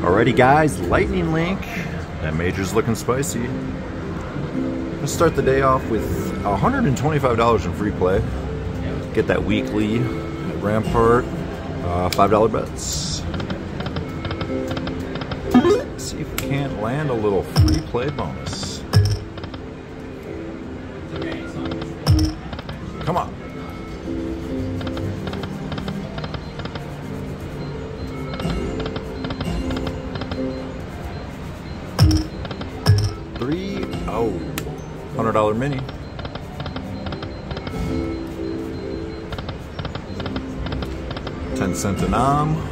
Alrighty guys, Lightning Link. That major's looking spicy. Let's start the day off with $125 in free play. Get that weekly at Rampart. Uh, $5 bets. Let's see if we can't land a little free play bonus. $100 mini. Ten cent an arm.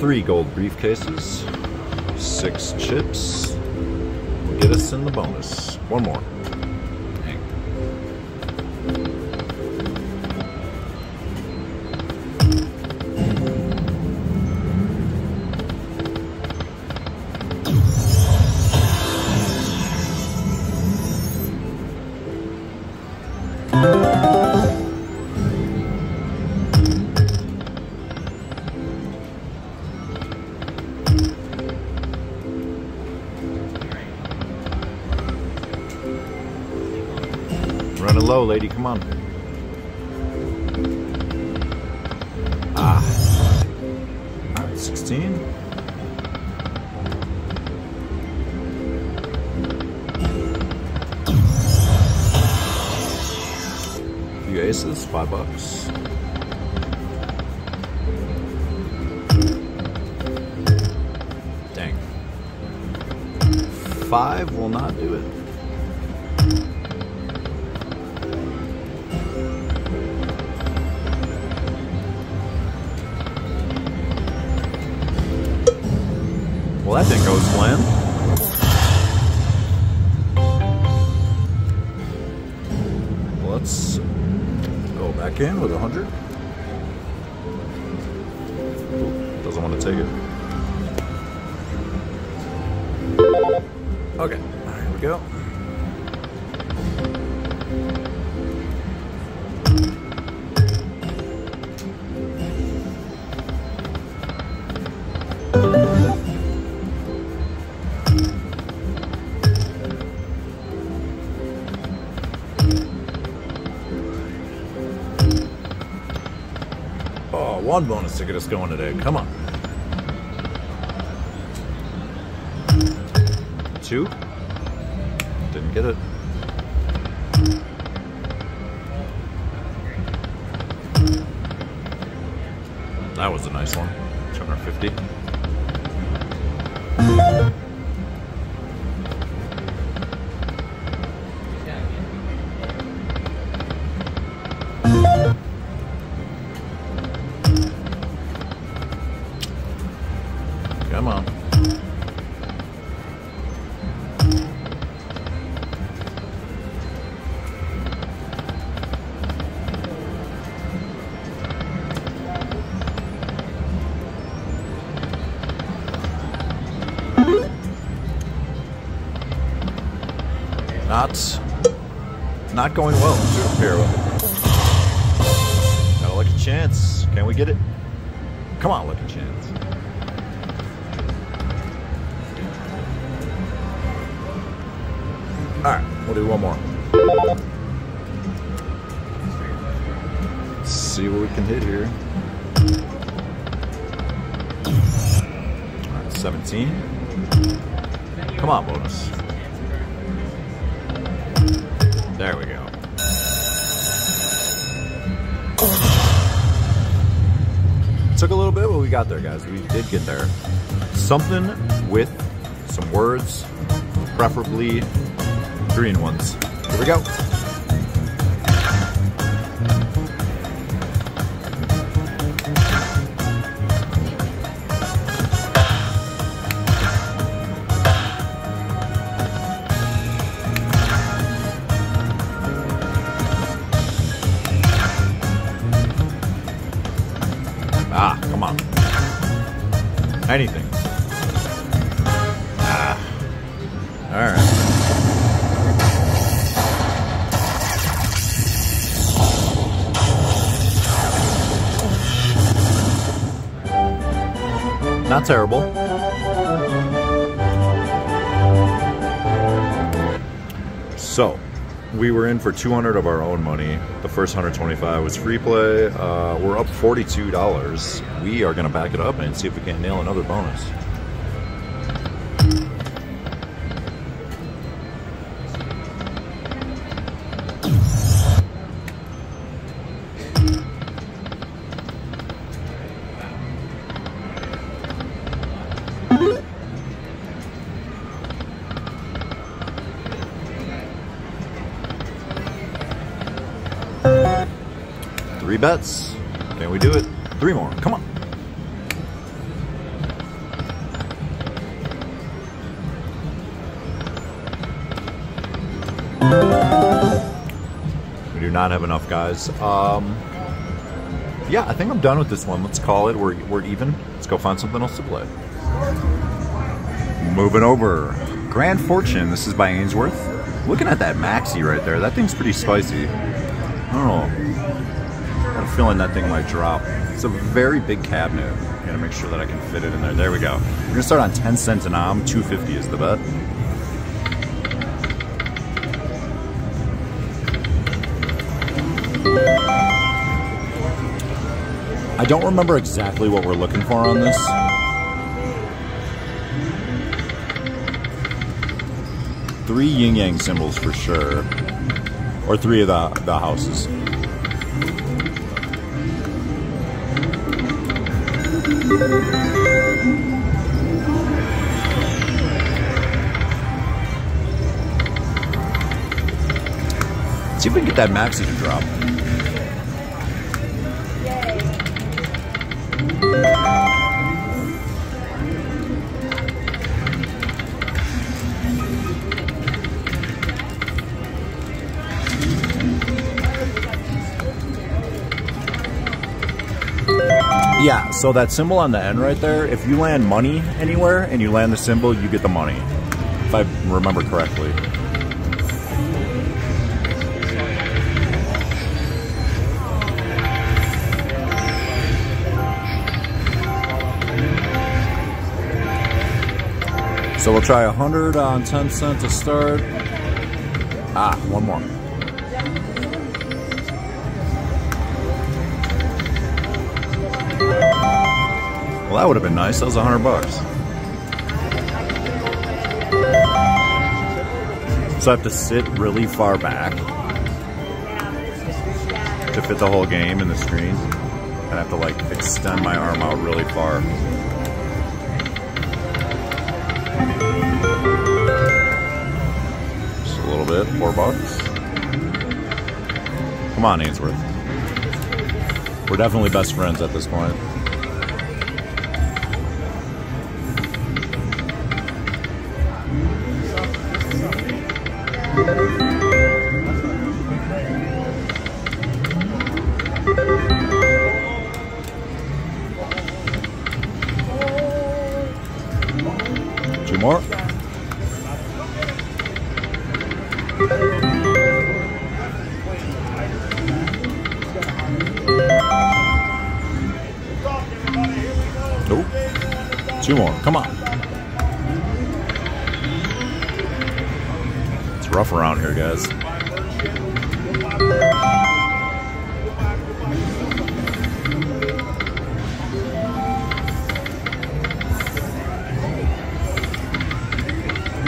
Three gold briefcases, six chips, get us in the bonus. One more. Come on. Ah. All right, 16. Few aces, five bucks. Dang. Five will not do it. Well, that didn't one bonus to get us going today. Come on. Two. Didn't get it. That was a nice one. 250. Not going well. Super. Got a lucky chance. Can we get it? Come on, lucky chance. Alright, we'll do one more. Let's see what we can hit here. Alright, 17. Come on, bonus. There we go. Took a little bit, but we got there, guys. We did get there. Something with some words, preferably green ones. Here we go. All right. Not terrible. So, we were in for 200 of our own money. The first 125 was free play. Uh, we're up $42. We are going to back it up and see if we can nail another bonus. Can we do it? Three more. Come on. We do not have enough, guys. Um, yeah, I think I'm done with this one. Let's call it. We're, we're even. Let's go find something else to play. Moving over. Grand Fortune. This is by Ainsworth. Looking at that maxi right there. That thing's pretty spicy. I don't know. I feeling that thing might drop. It's a very big cabinet. Gotta make sure that I can fit it in there. There we go. We're gonna start on 10 cents an arm. 250 is the bet. I don't remember exactly what we're looking for on this. Three yin yang symbols for sure. Or three of the, the houses. See if we can get that maxi to drop. Yeah, so that symbol on the end right there, if you land money anywhere and you land the symbol, you get the money. If I remember correctly. So we'll try 100 on 10 cent to start. Ah, one more. Well, that would have been nice. That was 100 bucks. So I have to sit really far back to fit the whole game in the screen. And I have to like extend my arm out really far. Just a little bit, four bucks. Come on, Ainsworth. We're definitely best friends at this point.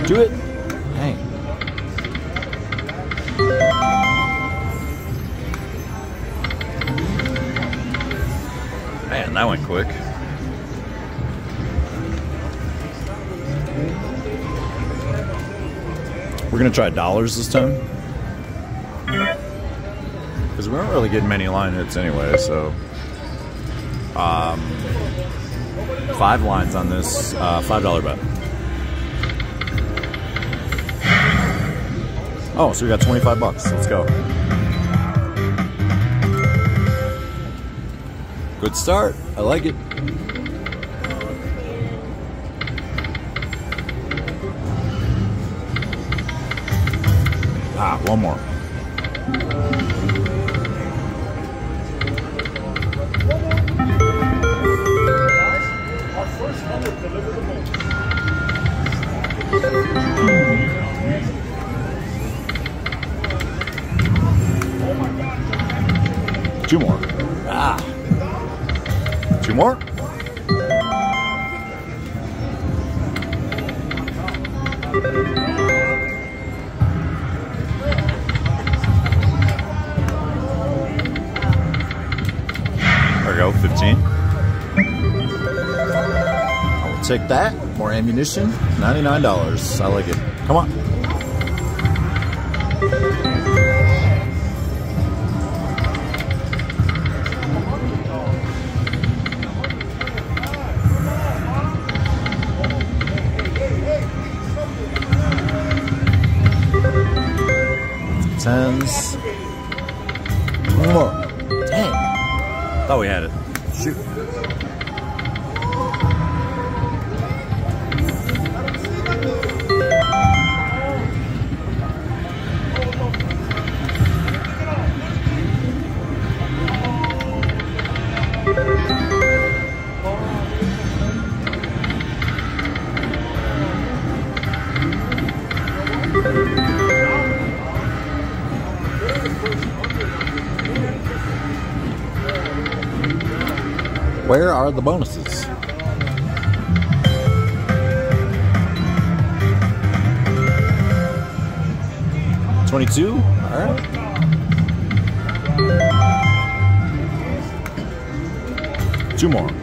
Do it. Hey. Man, that went quick. We're gonna try dollars this time. Because we weren't really getting many line hits anyway, so. Um, five lines on this uh, $5 bet. Oh, so we got 25 bucks. Let's go. Good start. I like it. Ah, one more. Two more. Ah. Two more. There we go, 15. I will take that. More ammunition, $99. I like it. Come on. Are the bonuses? Twenty-two. All right. Two more.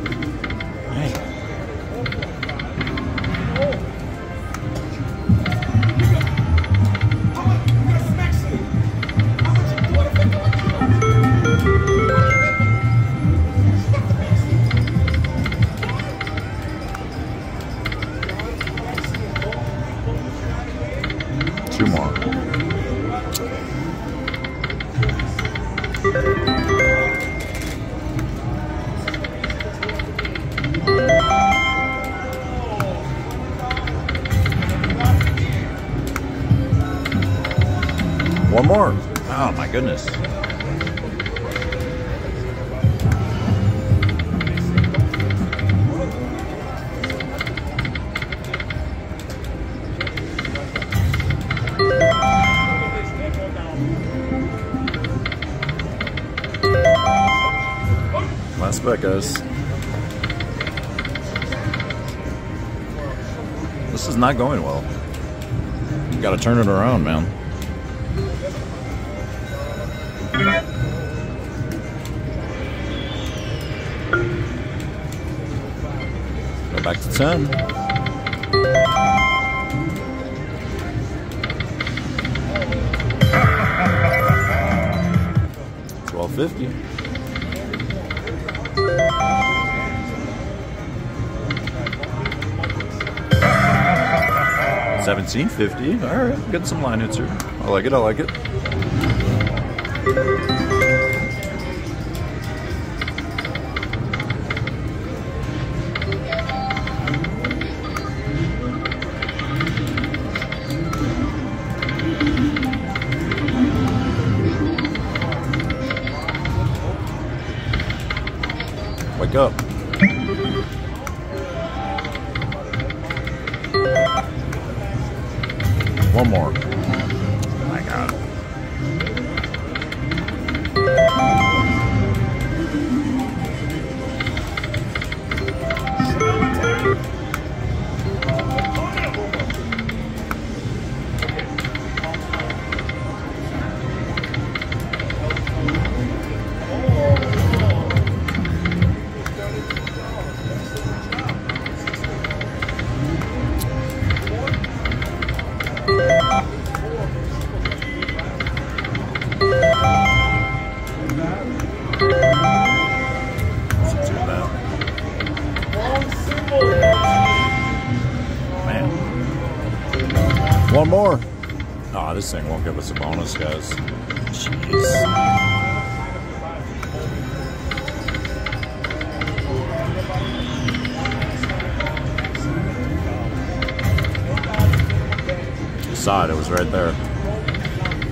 Two more. One more. Oh my goodness. Guys. This is not going well. You gotta turn it around, man. Go back to 10. Twelve fifty. Seventeen fifty. All right, getting some line hits here. I like it. I like it. Right there.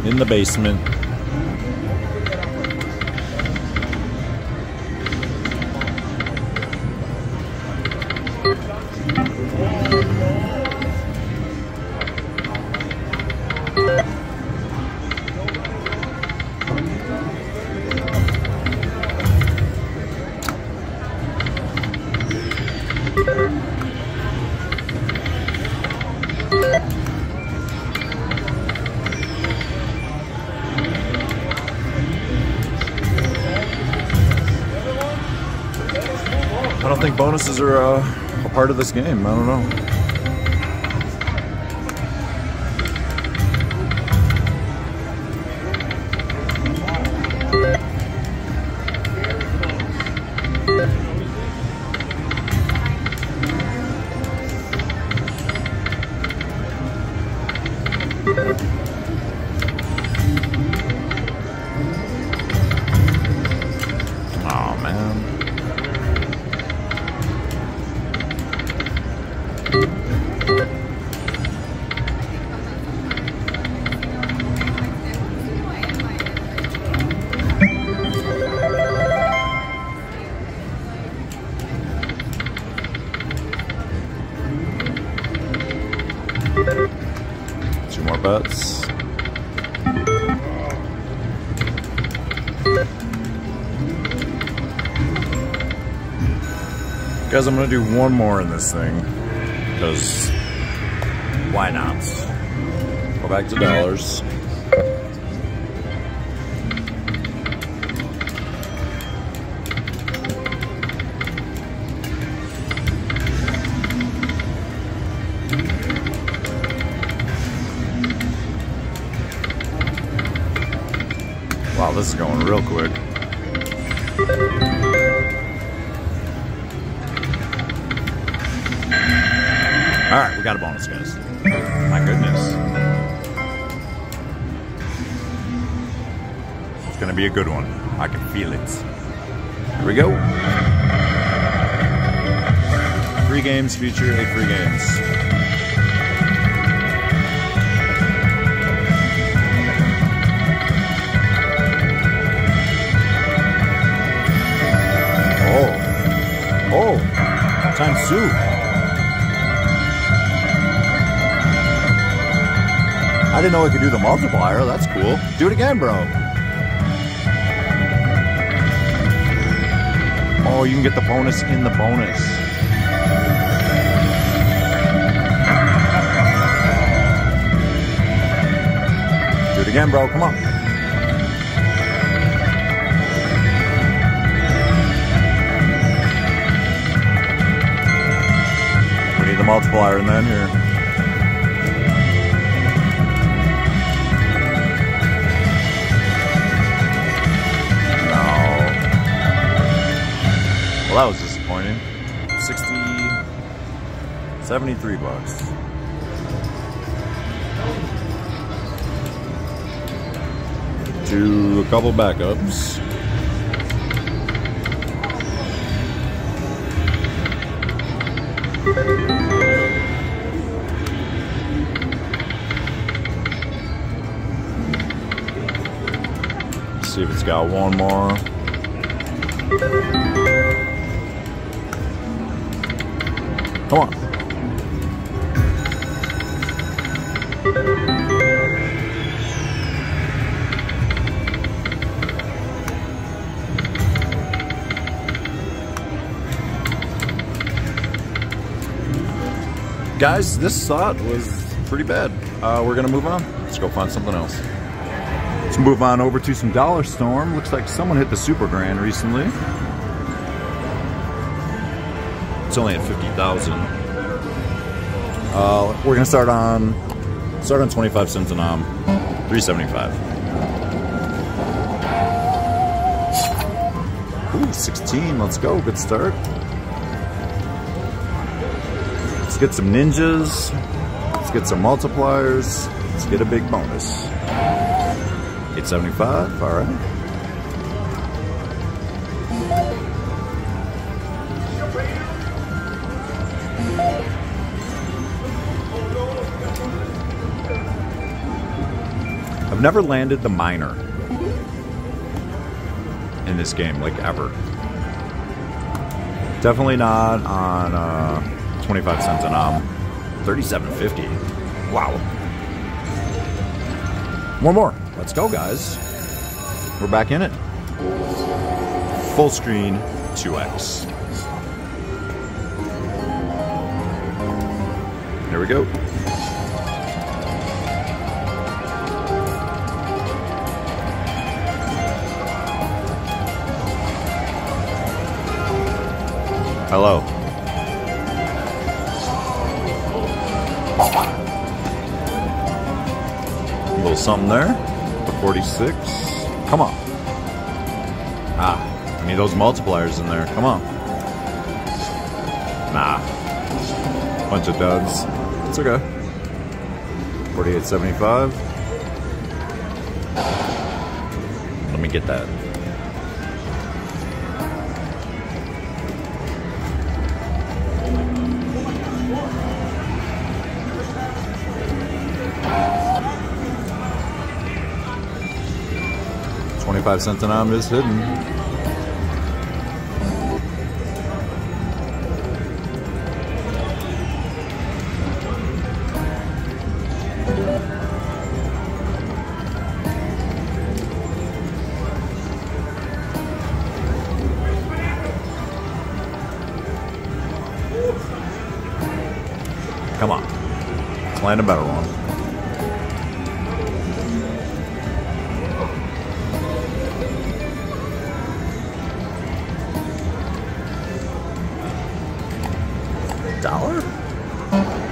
in the basement. Bonuses are uh, a part of this game. I don't know. Guys, I'm gonna do one more in this thing because why not? Go back to dollars. Wow, this is going real quick. Be a good one. I can feel it. Here we go. Free games feature eight free games. Oh. Oh. Times two. I didn't know I could do the multiplier. That's cool. Do it again, bro. Oh, you can get the bonus in the bonus. Do it again, bro. Come on. We need the multiplier in then here. Well, that was disappointing. 60, 73 bucks. Do a couple backups. See if it's got one more. Guys, this thought was pretty bad. Uh, we're gonna move on. Let's go find something else. Let's move on over to some Dollar Storm. Looks like someone hit the Super Grand recently. It's only at 50,000. Uh, we're gonna start on start on 25 cents an um 375. Ooh, 16. Let's go. Good start. Get some ninjas. Let's get some multipliers. Let's get a big bonus. 875, all right. I've never landed the miner in this game, like ever. Definitely not on uh, 25 cents an um, 37.50. Wow. One more. Let's go, guys. We're back in it. Full screen 2x. There we go. Hello. 46. Come on. Ah, I need those multipliers in there. Come on. Nah. Bunch of duds. It's okay. 48.75. Let me get that. Twenty-five cents an arm is hidden. Come on. Land a better one.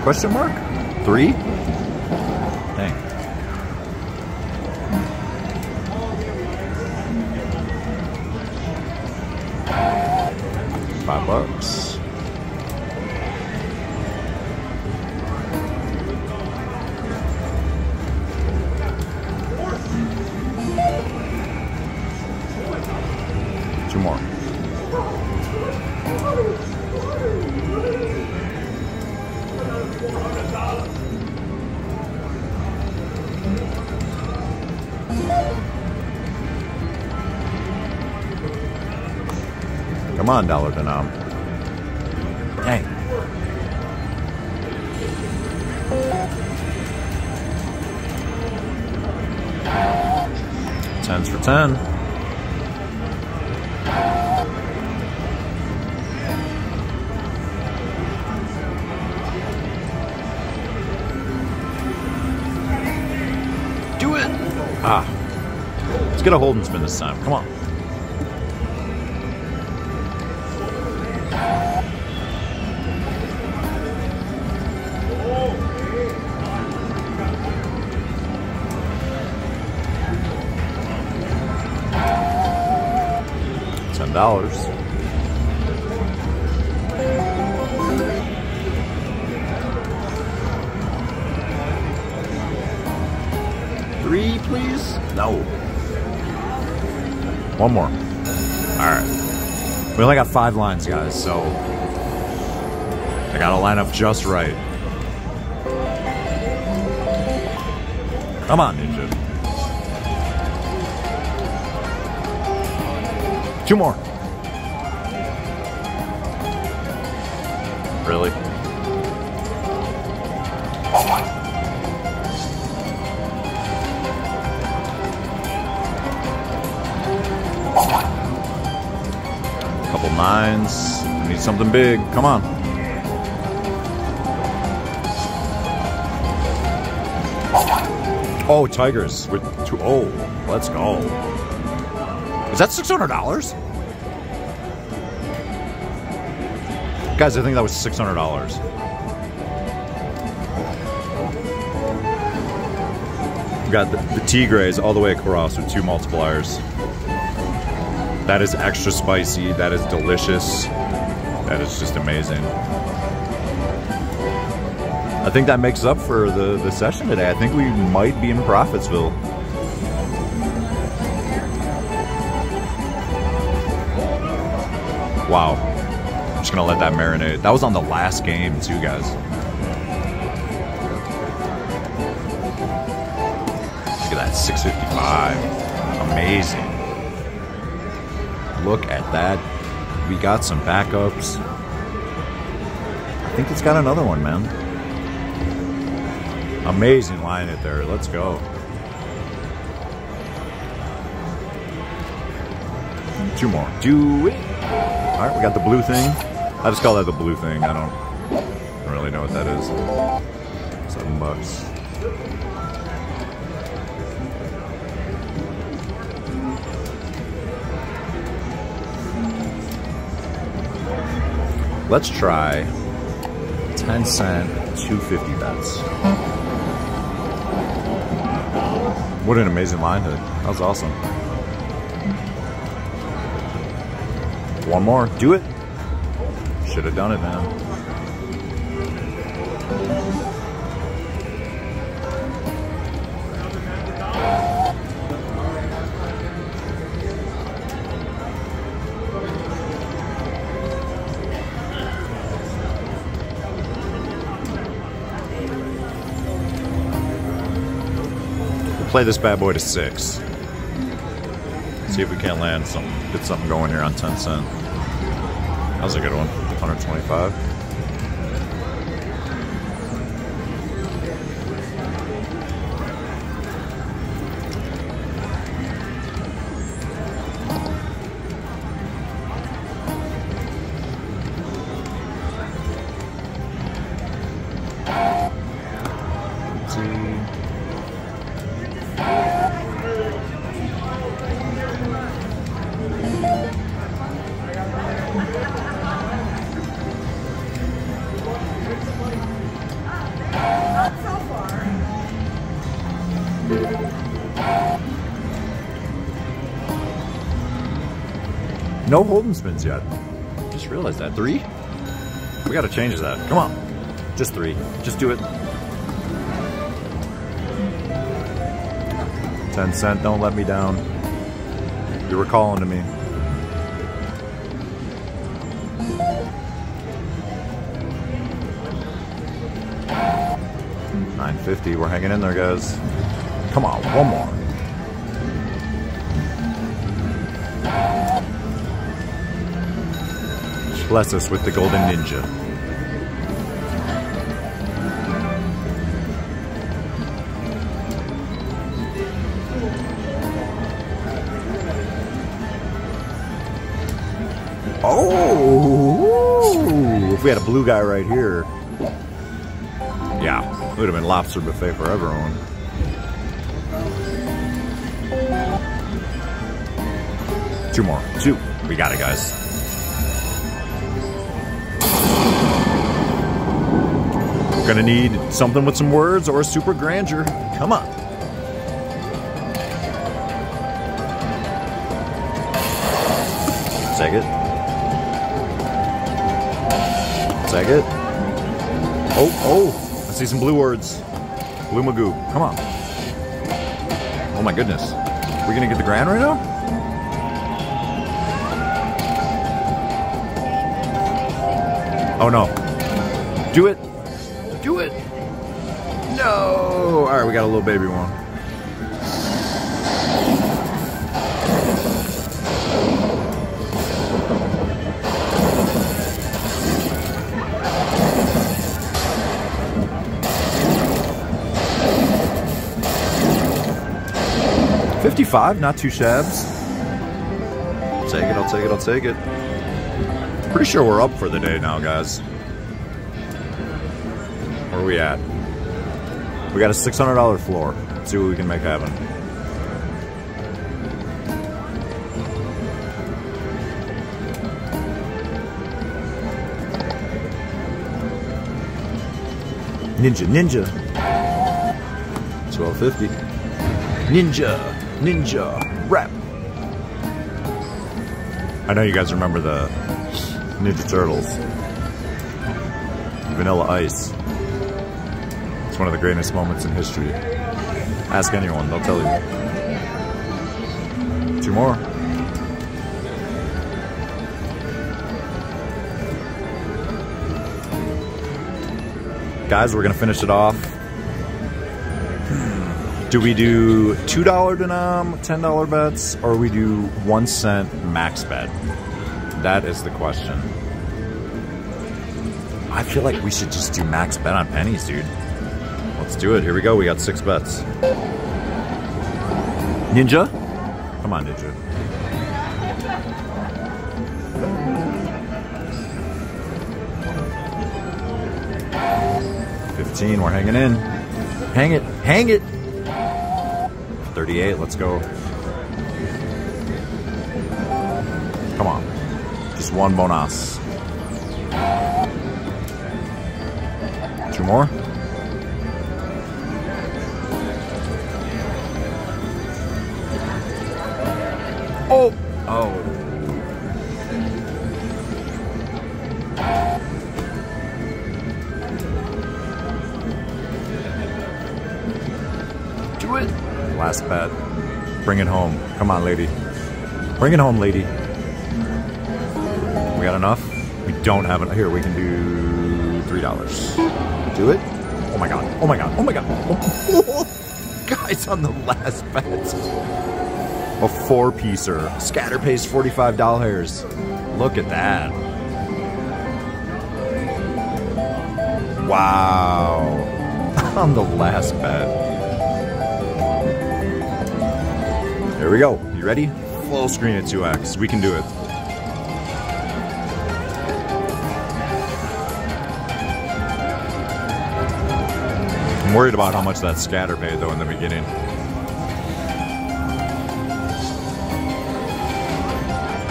Question mark? Three? Come on, dollar denom. Dang. Tens for ten. Do it! Ah. Let's get a hold and spin this time. Come on. Dollars. Three, please? No. One more. Alright. We only got five lines, guys, so I gotta line up just right. Come on, Ninja. Two more. really. Couple nines. We need something big. Come on. Oh, tigers. We're too, oh, let's go. Is that $600? Guys, I think that was six hundred dollars. Got the, the Tigres all the way across with two multipliers. That is extra spicy. That is delicious. That is just amazing. I think that makes up for the, the session today. I think we might be in Profitsville. Wow. Just gonna let that marinate. That was on the last game too, guys. Look at that 655. Amazing. Look at that. We got some backups. I think it's got another one, man. Amazing line it there. Let's go. Two more. Do it. All right, we got the blue thing. I just call that the blue thing. I don't, really know what that is. Seven bucks. Let's try 10 cent 250 bets. What an amazing line hit. That was awesome. One more. Do it. Should have done it, man. Play this bad boy to six. See if we can't land something, get something going here on 10 cent. That was a good one. 125. No holding spins yet. Just realized that. Three? We gotta change that. Come on. Just three. Just do it. 10 cent, don't let me down. You were calling to me. Nine fifty. We're hanging in there, guys. Come on, one more. Bless us with the golden ninja. Oh! If we had a blue guy right here, yeah, it would have been lobster buffet for everyone. Two more. Two. We got it, guys. We're gonna need something with some words or a super grandeur. Come on. Take it. Take it. Oh, oh. I see some blue words. Blue Magoo. Come on. Oh my goodness. We gonna get the grand right now? Oh no. Do it. Do it. No. All right, we got a little baby one. Fifty-five, not two shabs. Take it. I'll take it. I'll take it. Pretty sure we're up for the day now, guys. We at? We got a $600 floor. Let's see what we can make happen. Ninja, ninja. 1250. Ninja, ninja, rap. I know you guys remember the Ninja Turtles. Vanilla Ice. One of the greatest moments in history. Ask anyone, they'll tell you. Two more. Guys, we're gonna finish it off. Do we do $2 denom, $10 bets, or we do one cent max bet? That is the question. I feel like we should just do max bet on pennies, dude. Let's do it. Here we go. We got six bets. Ninja? Come on, Ninja. Fifteen. We're hanging in. Hang it. Hang it. 38. Let's go. Come on. Just one bonus. Two more. Oh! Oh. Do it. Last bet. Bring it home. Come on, lady. Bring it home, lady. We got enough? We don't have enough. Here, we can do $3. Do it. Oh my god. Oh my god. Oh my god. Guys, on the last bet. A four piecer. Scatter pays $45. Look at that. Wow. on the last bet. There we go. You ready? Full screen at 2x. We can do it. I'm worried about how much that scatter paid though in the beginning.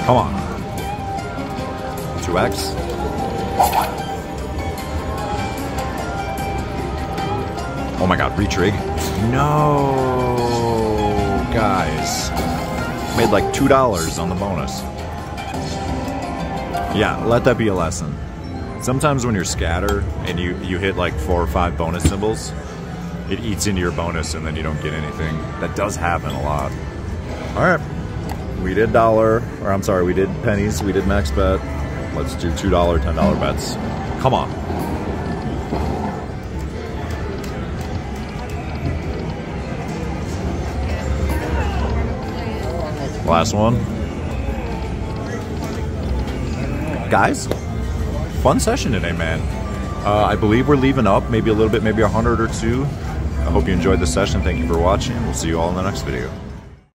Come on. 2x. Oh my god, retrig. No, guys. Made like $2 on the bonus. Yeah, let that be a lesson. Sometimes when you're scatter and you, you hit like four or five bonus symbols, it eats into your bonus and then you don't get anything. That does happen a lot. All right. We did dollar, or I'm sorry, we did pennies, we did max bet. Let's do $2, $10 bets. Come on. Last one. Guys, fun session today, man. Uh, I believe we're leaving up, maybe a little bit, maybe a hundred or two. I hope you enjoyed the session. Thank you for watching. We'll see you all in the next video.